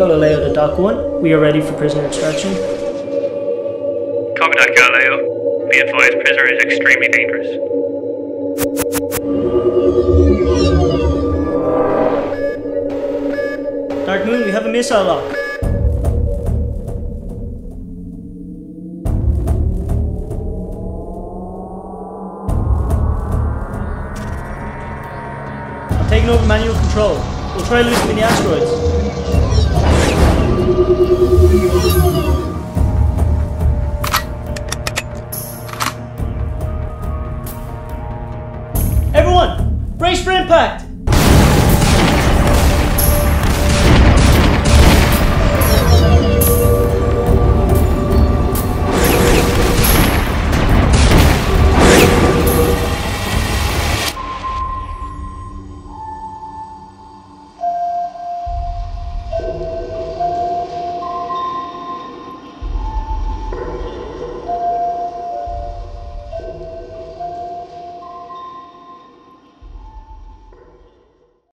Galileo to Dock 1. We are ready for prisoner extraction. Copy that, Galileo. Be advised, prisoner is extremely dangerous. Dark Moon, we have a missile lock. I'm taking over manual control. We'll try loosening the asteroids. Brace for impact!